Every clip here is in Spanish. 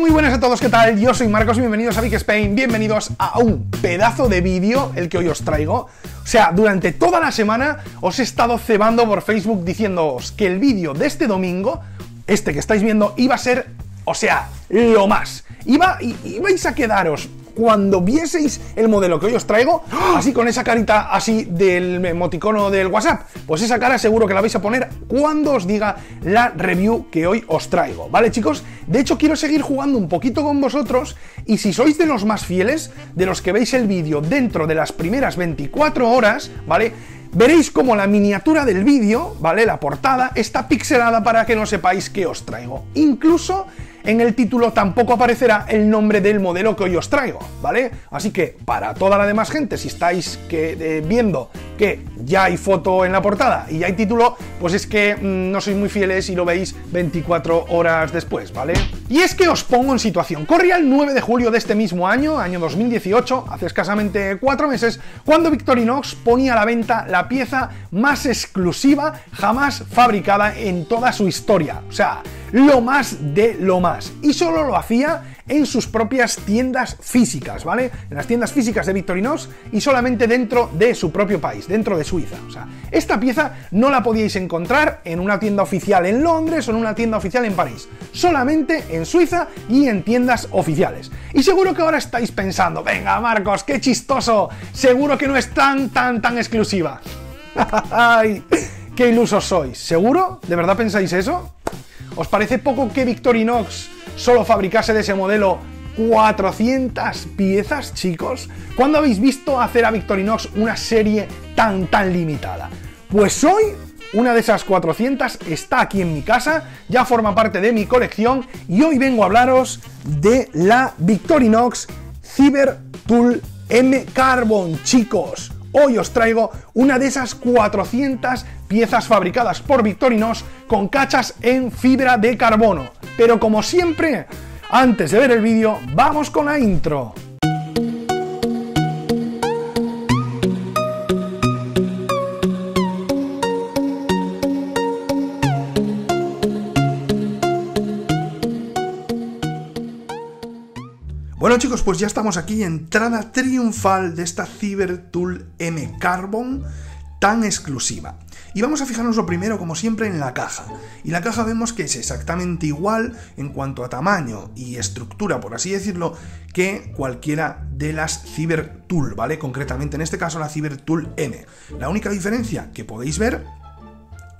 muy buenas a todos, ¿qué tal? Yo soy Marcos bienvenidos a Big Spain, bienvenidos a un pedazo de vídeo, el que hoy os traigo. O sea, durante toda la semana os he estado cebando por Facebook diciéndoos que el vídeo de este domingo, este que estáis viendo, iba a ser, o sea, lo más. Iba, ibais a quedaros cuando vieseis el modelo que hoy os traigo, así con esa carita así del emoticono del WhatsApp, pues esa cara seguro que la vais a poner cuando os diga la review que hoy os traigo, ¿vale chicos? De hecho quiero seguir jugando un poquito con vosotros y si sois de los más fieles, de los que veis el vídeo dentro de las primeras 24 horas, ¿vale? Veréis como la miniatura del vídeo, ¿vale? La portada está pixelada para que no sepáis qué os traigo. Incluso en el título tampoco aparecerá el nombre del modelo que hoy os traigo, ¿vale? Así que para toda la demás gente, si estáis eh, viendo que ya hay foto en la portada y ya hay título, pues es que mm, no sois muy fieles y lo veis 24 horas después, ¿vale? Y es que os pongo en situación. Corría el 9 de julio de este mismo año, año 2018, hace escasamente cuatro meses, cuando Victorinox ponía a la venta la pieza más exclusiva jamás fabricada en toda su historia. O sea, lo más de lo más. Y solo lo hacía en sus propias tiendas físicas, ¿vale? En las tiendas físicas de Victorinox y solamente dentro de su propio país, dentro de Suiza. O sea, esta pieza no la podíais encontrar en una tienda oficial en Londres o en una tienda oficial en París. Solamente en Suiza y en tiendas oficiales. Y seguro que ahora estáis pensando, venga Marcos, qué chistoso, seguro que no es tan, tan, tan exclusiva. ¡Qué ilusos sois! ¿Seguro? ¿De verdad pensáis eso? ¿Os parece poco que Victorinox solo fabricase de ese modelo 400 piezas, chicos? ¿Cuándo habéis visto hacer a Victorinox una serie tan, tan limitada? Pues hoy una de esas 400 está aquí en mi casa, ya forma parte de mi colección y hoy vengo a hablaros de la Victorinox Cyber Tool M Carbon, chicos. Hoy os traigo una de esas 400 piezas fabricadas por Victorinox con cachas en fibra de carbono. Pero como siempre, antes de ver el vídeo, vamos con la intro. Bueno chicos, pues ya estamos aquí, entrada triunfal de esta Cybertool M Carbon tan exclusiva. Y vamos a fijarnos lo primero, como siempre, en la caja. Y la caja vemos que es exactamente igual en cuanto a tamaño y estructura, por así decirlo, que cualquiera de las Cybertool, ¿vale? Concretamente en este caso la Cybertool M. La única diferencia que podéis ver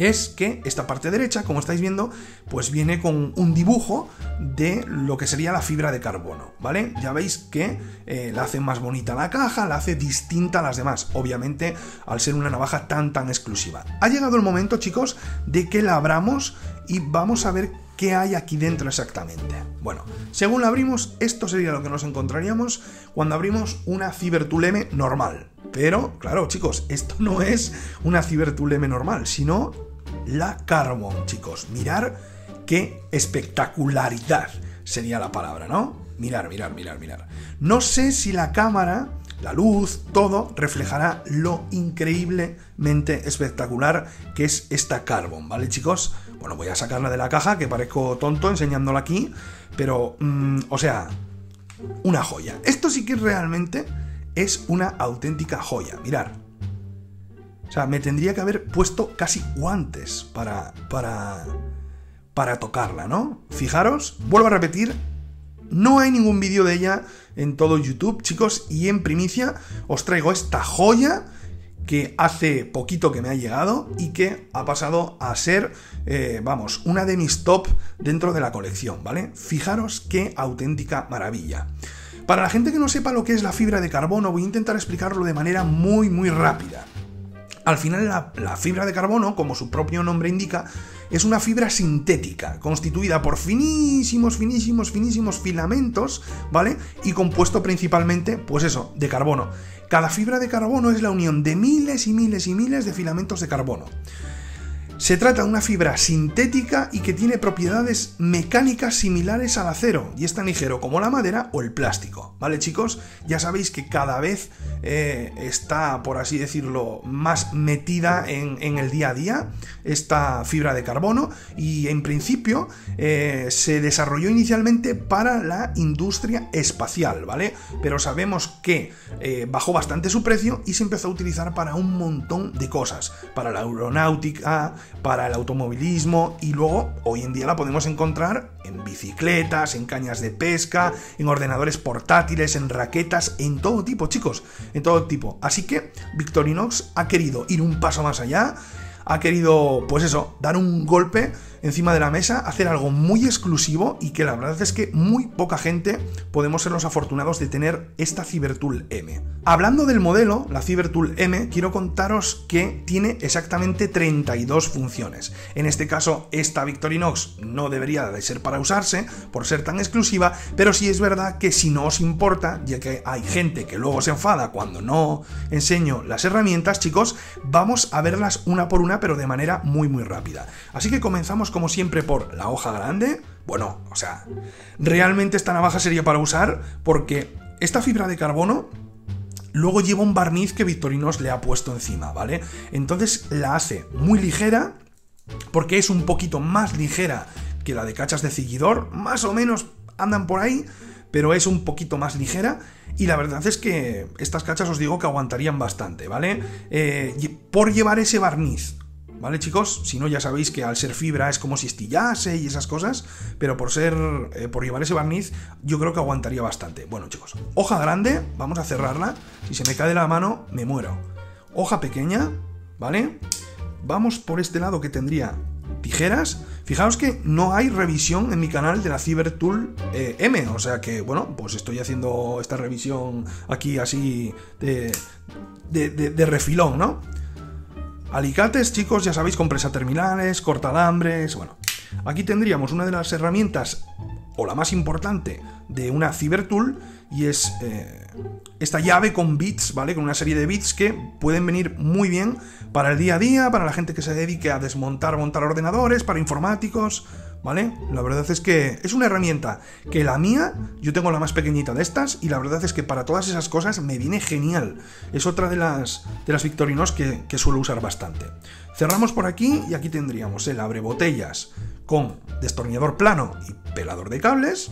es que esta parte derecha, como estáis viendo, pues viene con un dibujo de lo que sería la fibra de carbono, ¿vale? Ya veis que eh, la hace más bonita la caja, la hace distinta a las demás, obviamente al ser una navaja tan tan exclusiva. Ha llegado el momento, chicos, de que la abramos y vamos a ver qué hay aquí dentro exactamente. Bueno, según la abrimos, esto sería lo que nos encontraríamos cuando abrimos una Cybertool M normal. Pero, claro, chicos, esto no es una Cybertool M normal, sino la Carbon, chicos. Mirar qué espectacularidad sería la palabra, ¿no? Mirar, mirar, mirar, mirar. No sé si la cámara, la luz, todo reflejará lo increíblemente espectacular que es esta Carbon, ¿vale, chicos? Bueno, voy a sacarla de la caja, que parezco tonto enseñándola aquí, pero, mm, o sea, una joya. Esto sí que realmente es una auténtica joya. Mirar, o sea, me tendría que haber puesto casi guantes para, para, para tocarla, ¿no? Fijaros, vuelvo a repetir, no hay ningún vídeo de ella en todo YouTube, chicos, y en primicia os traigo esta joya que hace poquito que me ha llegado y que ha pasado a ser, eh, vamos, una de mis top dentro de la colección, ¿vale? Fijaros qué auténtica maravilla. Para la gente que no sepa lo que es la fibra de carbono, voy a intentar explicarlo de manera muy, muy rápida. Al final la, fibra de carbono, como su propio nombre indica, es una fibra sintética, constituida por finísimos, finísimos, finísimos filamentos, ¿vale? Y compuesto principalmente, pues eso, de carbono. Cada fibra de carbono es la unión de miles y miles y miles de filamentos de carbono. Se trata de una fibra sintética y que tiene propiedades mecánicas similares al acero y es tan ligero como la madera o el plástico. ¿Vale chicos? Ya sabéis que cada vez eh, está, por así decirlo, más metida en, el día a día esta fibra de carbono y en principio eh, se desarrolló inicialmente para la industria espacial, ¿vale? Pero sabemos que eh, bajó bastante su precio y se empezó a utilizar para un montón de cosas, para la aeronáutica, para el automovilismo y luego hoy en día la podemos encontrar en bicicletas, en cañas de pesca, en ordenadores portátiles, en raquetas, en todo tipo, chicos, en todo tipo. Así que Victorinox ha querido ir un paso más allá, ha querido, pues eso, dar un golpe encima de la mesa, hacer algo muy exclusivo y que la verdad es que muy poca gente podemos ser los afortunados de tener esta Cybertool M. Hablando del modelo, la Cybertool M, quiero contaros que tiene exactamente 32 funciones. En este caso, esta Victorinox no debería de ser para usarse por ser tan exclusiva, pero sí es verdad que si no os importa, ya que hay gente que luego se enfada cuando no enseño las herramientas, chicos, vamos a verlas una por una, pero de manera muy muy rápida. Así que comenzamos como siempre por la hoja grande. Bueno, o sea, realmente esta navaja sería para usar porque esta fibra de carbono luego lleva un barniz que Victorinos le ha puesto encima, ¿vale? Entonces la hace muy ligera porque es un poquito más ligera que la de cachas de seguidor, más o menos andan por ahí, pero es un poquito más ligera. Y la verdad es que estas cachas os digo que aguantarían bastante, ¿vale? Eh, por llevar ese barniz ¿Vale, chicos? Si no, ya sabéis que al ser fibra es como si estillase y esas cosas, pero por ser, eh, por llevar ese barniz, yo creo que aguantaría bastante. Bueno, chicos, hoja grande, vamos a cerrarla. Si se me cae de la mano, me muero. Hoja pequeña, ¿vale? Vamos por este lado que tendría tijeras. Fijaos que no hay revisión en mi canal de la Cybertool eh, M, o sea que, bueno, pues estoy haciendo esta revisión aquí así de, de, de refilón, ¿no? Alicates, chicos, ya sabéis, compresa terminales, cortalambres, bueno. Aquí tendríamos una de las herramientas, o la más importante, de una Cybertool, y es eh, esta llave con bits, ¿vale? Con una serie de bits que pueden venir muy bien para el día a día, para la gente que se dedique a desmontar, montar ordenadores, para informáticos, ¿vale? La verdad es que es una herramienta que la mía, yo tengo la más pequeñita de estas y la verdad es que para todas esas cosas me viene genial. Es otra de las, de las Victorinos que, que suelo usar bastante. Cerramos por aquí y aquí tendríamos el abre botellas con destornillador plano y pelador de cables.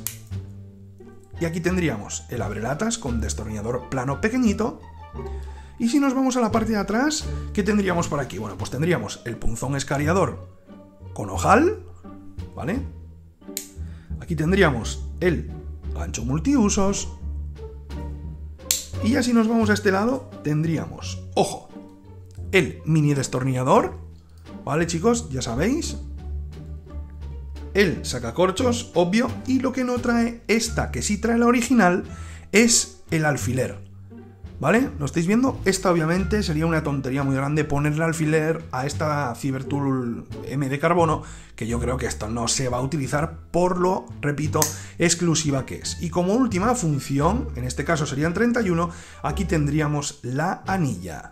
Y aquí tendríamos el abre latas con destornillador plano pequeñito. Y si nos vamos a la parte de atrás, ¿qué tendríamos por aquí? Bueno, pues tendríamos el punzón escariador con ojal, ¿vale? Aquí tendríamos el gancho multiusos. Y ya si nos vamos a este lado, tendríamos, ojo, el mini destornillador, ¿vale chicos? Ya sabéis. El sacacorchos, obvio, y lo que no trae esta, que sí trae la original, es el alfiler. ¿Vale? ¿Lo estáis viendo? Esta obviamente sería una tontería muy grande ponerle alfiler a esta Cybertool M de carbono, que yo creo que esto no se va a utilizar por lo, repito, exclusiva que es. Y como última función, en este caso serían 31, aquí tendríamos la anilla.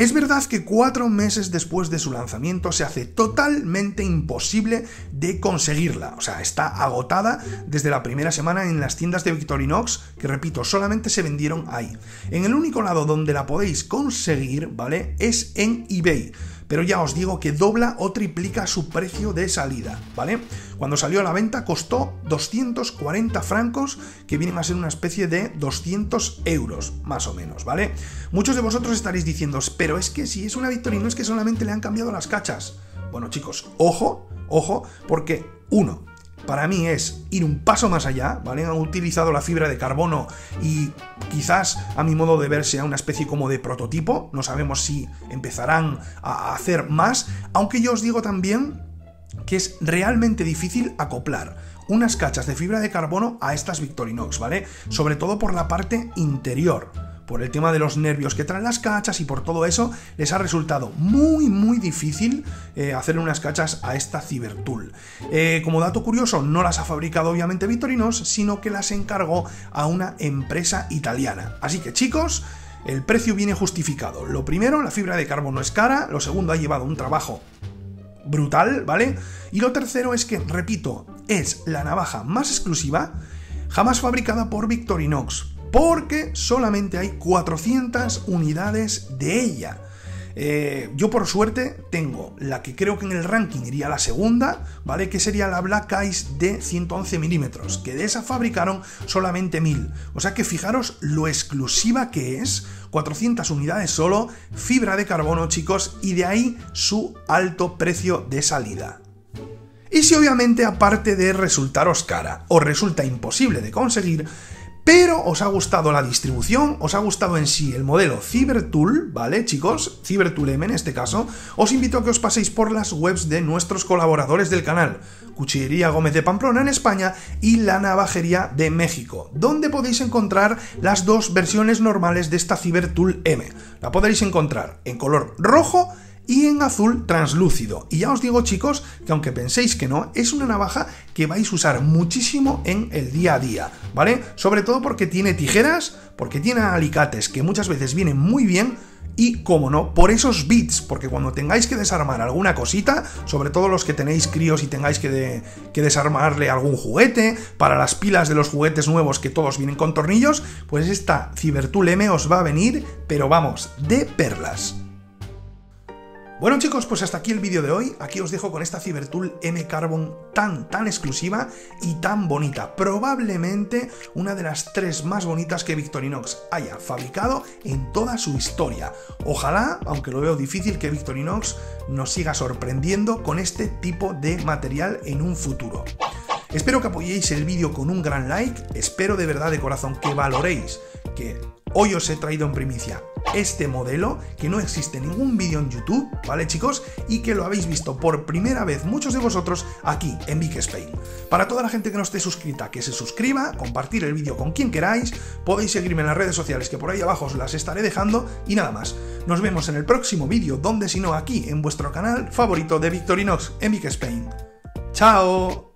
Es verdad que cuatro meses después de su lanzamiento se hace totalmente imposible de conseguirla, o sea, está agotada desde la primera semana en las tiendas de Victorinox, que repito, solamente se vendieron ahí. En el único lado donde la podéis conseguir, ¿vale? Es en eBay pero ya os digo que dobla o triplica su precio de salida, ¿vale? Cuando salió a la venta costó 240 francos, que vienen a ser una especie de 200 euros, más o menos, ¿vale? Muchos de vosotros estaréis diciendo, pero es que si es una Victorino es que solamente le han cambiado las cachas. Bueno chicos, ojo, ojo, porque uno, para mí es ir un paso más allá, ¿vale? Han utilizado la fibra de carbono y quizás a mi modo de ver sea una especie como de prototipo, no sabemos si empezarán a hacer más, aunque yo os digo también que es realmente difícil acoplar unas cachas de fibra de carbono a estas Victorinox, ¿vale? Sobre todo por la parte interior por el tema de los nervios que traen las cachas y por todo eso, les ha resultado muy, muy difícil eh, hacer unas cachas a esta Cybertool. Eh, como dato curioso, no las ha fabricado obviamente Victorinos, sino que las encargó a una empresa italiana. Así que chicos, el precio viene justificado. Lo primero, la fibra de carbono es cara, lo segundo, ha llevado un trabajo brutal, ¿vale? Y lo tercero es que, repito, es la navaja más exclusiva jamás fabricada por Victorinox, porque solamente hay 400 unidades de ella. Eh, yo por suerte tengo la que creo que en el ranking iría la segunda, ¿vale? Que sería la Black Ice de 111 milímetros, que de esa fabricaron solamente 1000. O sea que fijaros lo exclusiva que es, 400 unidades solo, fibra de carbono chicos, y de ahí su alto precio de salida. Y si obviamente aparte de resultaros cara o resulta imposible de conseguir, pero os ha gustado la distribución, os ha gustado en sí el modelo CyberTool, ¿vale, chicos? CyberTool M en este caso. Os invito a que os paséis por las webs de nuestros colaboradores del canal, Cuchillería Gómez de Pamplona en España y La Navajería de México, donde podéis encontrar las dos versiones normales de esta CyberTool M. La podréis encontrar en color rojo en azul translúcido. Y ya os digo chicos que aunque penséis que no, es una navaja que vais a usar muchísimo en el día a día, ¿vale? Sobre todo porque tiene tijeras, porque tiene alicates que muchas veces vienen muy bien y, como no, por esos bits, porque cuando tengáis que desarmar alguna cosita, sobre todo los que tenéis críos y tengáis que, que, desarmarle algún juguete, para las pilas de los juguetes nuevos que todos vienen con tornillos, pues esta Cibertool M os va a venir, pero vamos, de perlas. Bueno chicos, pues hasta aquí el vídeo de hoy. Aquí os dejo con esta Cybertool M Carbon tan, tan exclusiva y tan bonita. Probablemente una de las tres más bonitas que Victorinox haya fabricado en toda su historia. Ojalá, aunque lo veo difícil, que Victorinox nos siga sorprendiendo con este tipo de material en un futuro. Espero que apoyéis el vídeo con un gran like, espero de verdad de corazón que valoréis que hoy os he traído en primicia este modelo, que no existe ningún vídeo en YouTube, ¿vale chicos? Y que lo habéis visto por primera vez muchos de vosotros aquí en Big Spain. Para toda la gente que no esté suscrita, que se suscriba, compartir el vídeo con quien queráis, podéis seguirme en las redes sociales que por ahí abajo os las estaré dejando y nada más. Nos vemos en el próximo vídeo, donde si no aquí, en vuestro canal favorito de Victorinox en Big Spain. ¡Chao!